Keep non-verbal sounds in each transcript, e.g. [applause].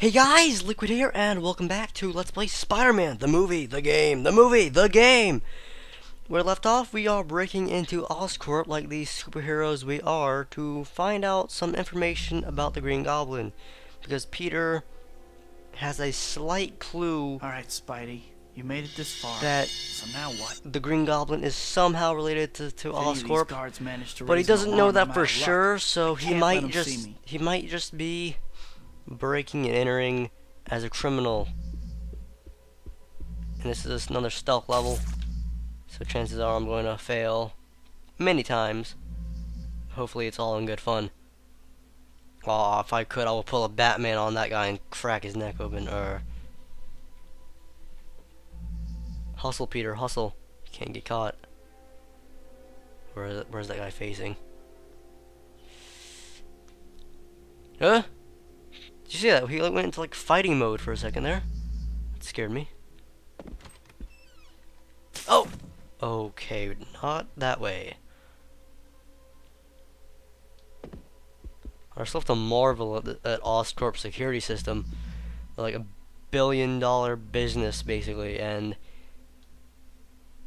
Hey guys, Liquid here, and welcome back to Let's Play Spider-Man, the movie, the game, the movie, the game! Where left off, we are breaking into Oscorp like these superheroes we are to find out some information about the Green Goblin. Because Peter has a slight clue Alright, Spidey. You made it this far. that so now what? the Green Goblin is somehow related to, to If any of these Oscorp. to But he doesn't know that for luck. sure, so he might just he might just be breaking and entering as a criminal. And this is another stealth level. So chances are I'm going to fail many times. Hopefully it's all in good fun. Oh, if I could, I would pull a Batman on that guy and crack his neck open. Or hustle, Peter, hustle. You can't get caught. Where, where's that guy facing? Huh? You see that? He went into like fighting mode for a second there. That scared me. Oh! Okay, not that way. I still have to marvel at, the, at Oscorp's security system. Like a billion dollar business, basically, and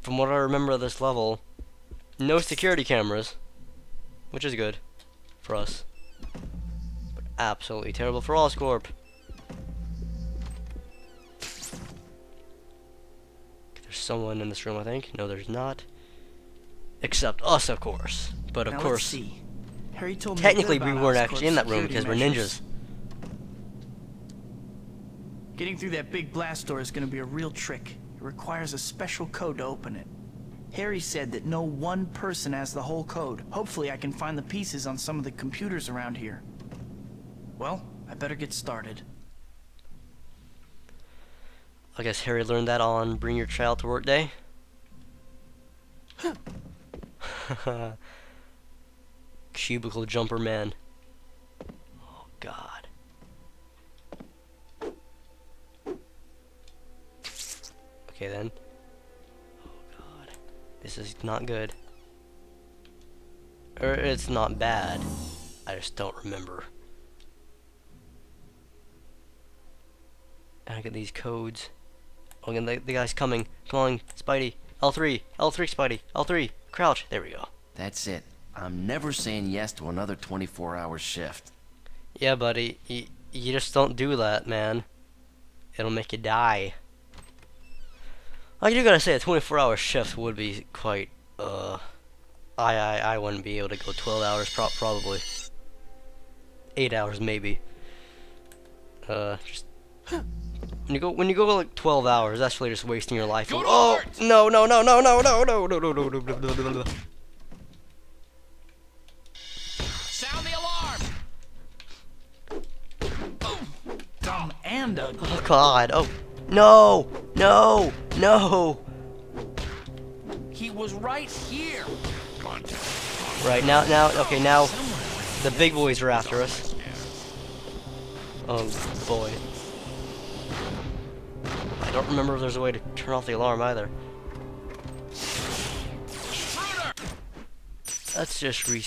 from what I remember of this level, no security cameras, which is good for us absolutely terrible for Oscorp. There's someone in this room, I think. No, there's not. Except us, of course. But of Now, course, see. Harry told me technically we weren't actually in that room because we're ninjas. Getting through that big blast door is going to be a real trick. It requires a special code to open it. Harry said that no one person has the whole code. Hopefully I can find the pieces on some of the computers around here. Well, I better get started. I guess Harry learned that on Bring Your Child to Work Day. [laughs] Cubicle Jumper Man. Oh, God. Okay, then. Oh, God. This is not good. Or it's not bad. I just don't remember. I get these codes. Oh, and the, the guy's coming. Come on, Spidey. L3. L3, Spidey. L3. Crouch. There we go. That's it. I'm never saying yes to another 24 hour shift. Yeah, buddy. You, you just don't do that, man. It'll make you die. I do gotta say, a 24-hour shift would be quite, uh... I, I, I wouldn't be able to go 12 hours, pro probably. 8 hours, maybe. Uh, just... [laughs] When you go, when you go like 12 hours, that's really just wasting your life. Go oh, no, no, no, no, no, no, no, no, no, no, no, no, no. Sound the alarm! Dumb and ugly. Oh God! Oh no! No! No! He was right here. Right now, now, okay, now the big boys are after us. Oh boy! I don't remember if there's a way to turn off the alarm either. Let's just re.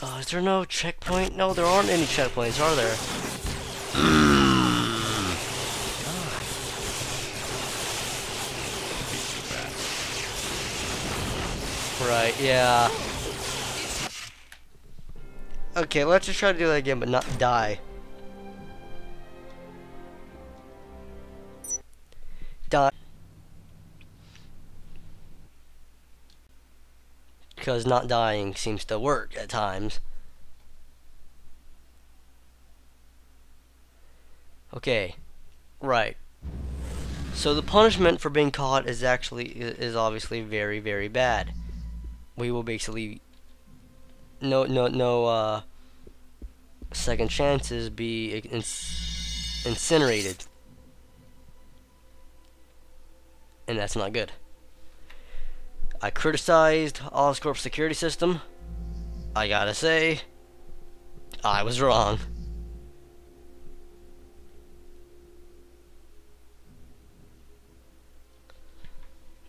Uh, is there no checkpoint? No, there aren't any checkpoints, are there? Right, yeah. Okay, let's just try to do that again, but not. Die. Because not dying seems to work at times. Okay, right. So the punishment for being caught is actually is obviously very very bad. We will basically no no no uh second chances be inc- incinerated. And that's not good. I criticized Oscorp's security system. I gotta say, I was wrong.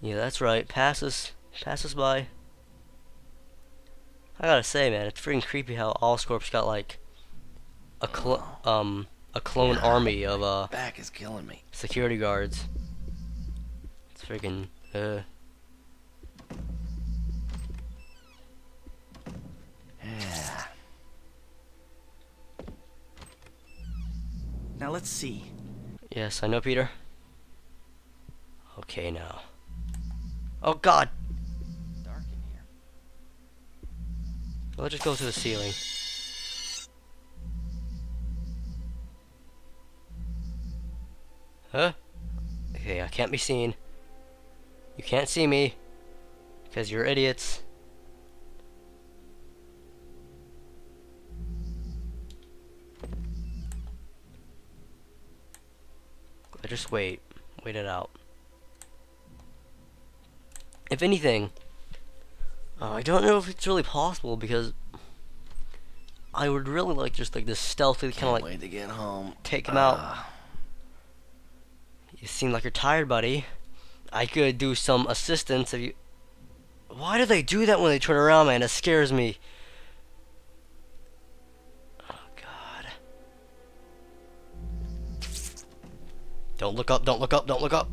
Yeah, that's right. Pass us, pass us by. I gotta say, man, it's freaking creepy how Oscorp's got like a cl- um a clone army of uh Back is killing me. security guards. It's freaking uh Yeah. Now let's see. yes, I know Peter. Okay now. Oh god! Dark in here. Let's just go to the ceiling. Huh? Okay, I can't be seen. You can't see me. Because you're idiots. Just wait. Wait it out. If anything, uh, I don't know if it's really possible because I would really like just like this stealthy kind of like wait to get home. take him out. Ah, You seem like you're tired, buddy. I could do some assistance if you. Why do they do that when they turn around, man? It scares me. Don't look up! Don't look up! Don't look up!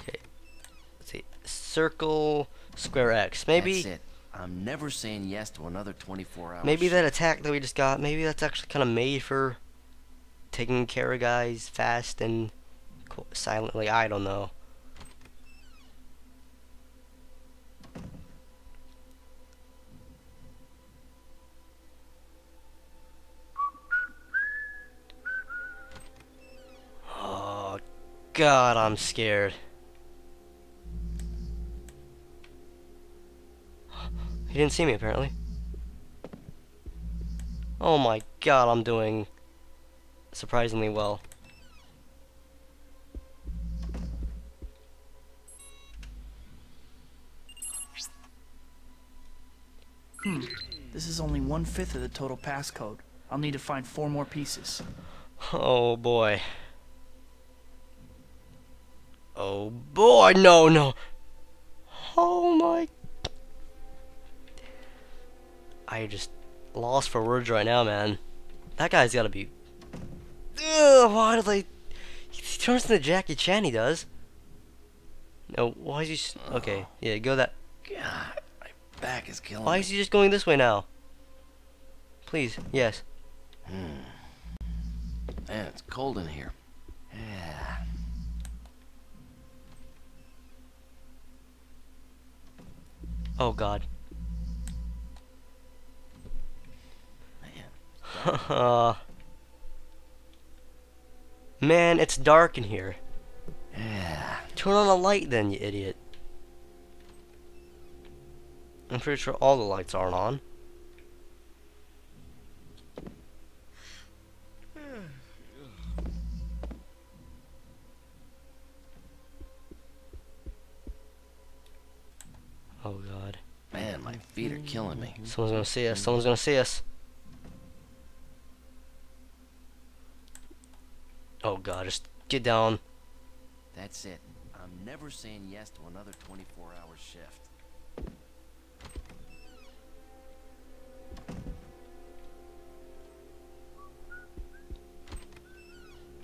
okay. Let's see. Circle, square X. Maybe. That's it. I'm never saying yes to another 24 hours. Maybe that attack that we just got, maybe that's actually kind of made for taking care of guys fast and silently. I don't know. God, I'm scared. He didn't see me, apparently. Oh my god, I'm doing surprisingly well. Hmm. This is only one fifth of the total passcode. I'll need to find four more pieces. Oh boy. Oh boy, no, no. Oh my. I just lost for words right now, man. That guy's gotta be. Ugh, why do they. He turns into Jackie Chan, he does. No, why is he. s- Okay, yeah, go that. God, my back is killing Why me. is he just going this way now? Please, yes. Hmm. Man, it's cold in here. Oh god. Man. [laughs] Man, it's dark in here. Yeah. [sighs] Turn on a light then, you idiot. I'm pretty sure all the lights aren't on. Oh god. Man, my feet are killing me. Someone's gonna see us. Someone's gonna see us. Oh god, just get down. That's it. I'm never saying yes to another 24 hour shift.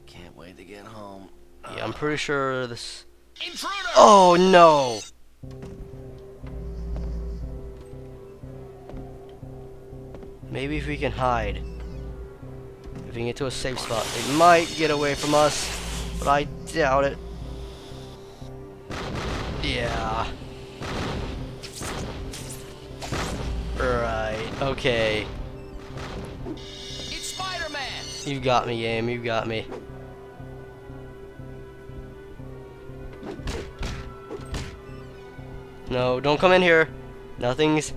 Can't wait to get home. Yeah, I'm pretty sure this. Intruder! Oh no! Maybe if we can hide. If we can get to a safe spot, they might get away from us, but I doubt it. Yeah. Right, okay. It's Spider-Man! You've got me, game, You've got me. No, don't come in here. Nothing's,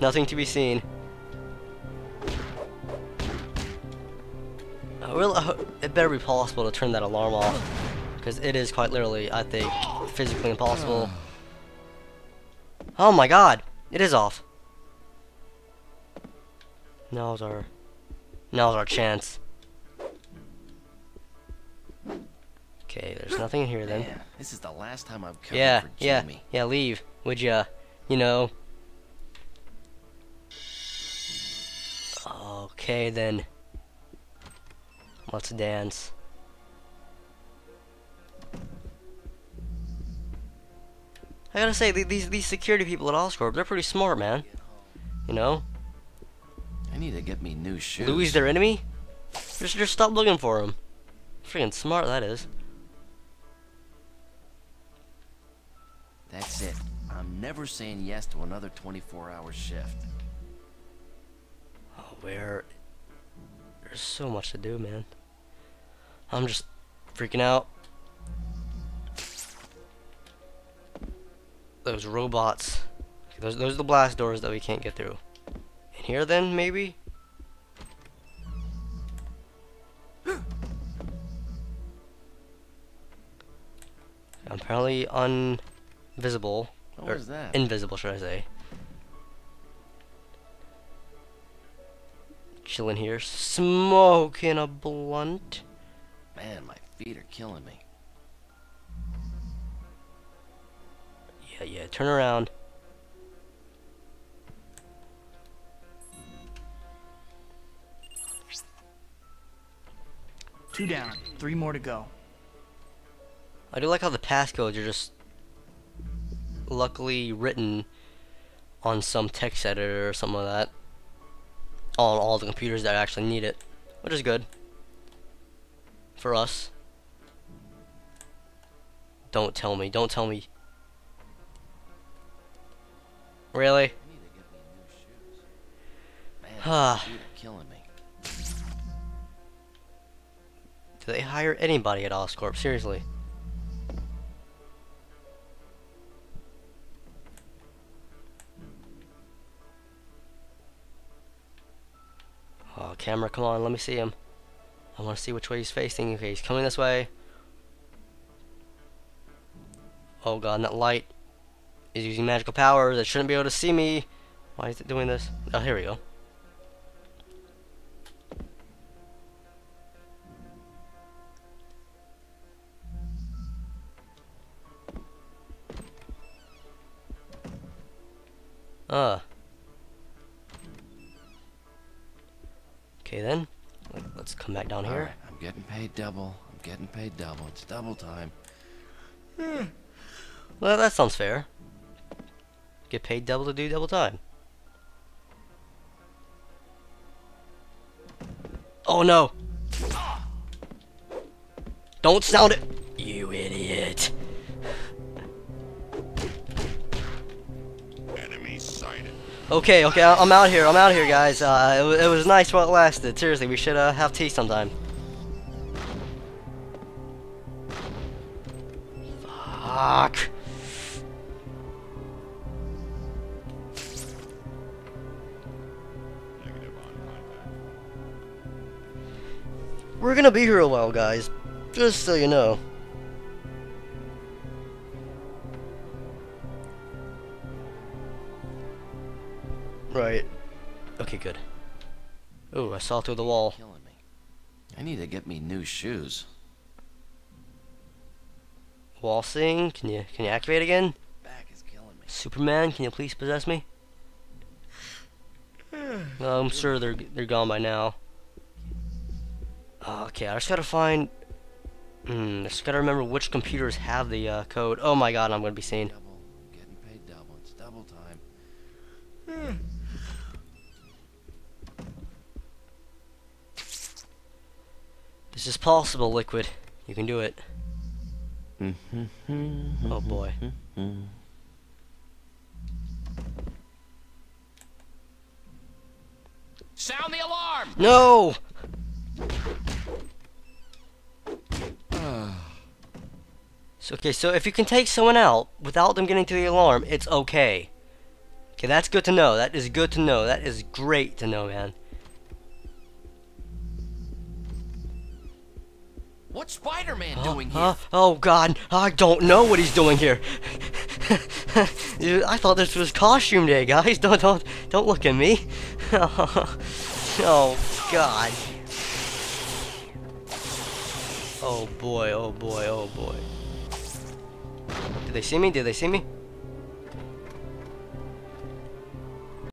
nothing to be seen. It better be possible to turn that alarm off, because it is quite literally, I think, physically impossible. Oh my God, it is off. Now's our, now's our chance. Okay, there's nothing in here then. Man, this is the last time I've covered Yeah, for yeah, Jamie. yeah, leave. Would ya, you know? Okay then. Let's dance. I gotta say, these these security people at Oscorp, they're pretty smart, man. You know, I need to get me new shoes. Louis their enemy. Just just stop looking for him. Freaking smart that is. That's it. I'm never saying yes to another 24-hour shift. Oh, where? There's so much to do, man. I'm just freaking out. Those robots. Those, those are the blast doors that we can't get through. In here, then, maybe? [gasps] I'm apparently invisible. What or was that? Invisible, should I say. Chilling here, smoking a blunt. Man, my feet are killing me. Yeah, yeah, turn around. Two down, three more to go. I do like how the passcodes are just luckily written on some text editor or something like that. On all the computers that actually need it, which is good. For us. Don't tell me, don't tell me. Really? I need to get me new shoes. Man, [sighs] killing me. Do they hire anybody at Oscorp? Seriously. Oh, camera, come on, let me see him. I want to see which way he's facing. Okay, he's coming this way. Oh god, that light is using magical powers. It shouldn't be able to see me. Why is it doing this? Oh, here we go. Uh. Okay then. Let- Let's come back down All here. right, I'm getting paid double. I'm getting paid double. It's double time. Hmm. Well, that sounds fair. Get paid double to do double time. Oh no! Don't sound it! You idiot! Okay, okay, I'm out here, I'm out here, guys. Uh, it, it was nice while it lasted. Seriously, we should uh, have tea sometime. Fuck. Negative on contact. We're gonna be here a while, guys. Just so you know. Saw through the wall. Killing me. I need to get me new shoes. Wall sing. Can you can you activate again? Back is killing me. Superman, can you please possess me? No, [sighs] I'm sure they're they're gone by now. Okay, I just gotta find. Hmm, I just gotta remember which computers have the uh, code. Oh my god, I'm gonna be seen. Double. Getting paid double. It's double time. [sighs] This is possible, Liquid. You can do it. Mm-hmm. Oh boy. Sound the alarm! No! so, [sighs] okay, so if you can take someone out without them getting to the alarm, it's okay. Okay, that's good to know. That is good to know. That is great to know, man. What's Spider-Man doing here? Oh god, I don't know what he's doing here. Dude, [laughs] I thought this was costume day, guys. [laughs] Don't don't don't look at me. [laughs] oh god. Oh boy, oh boy, oh boy. Did they see me? Did they see me?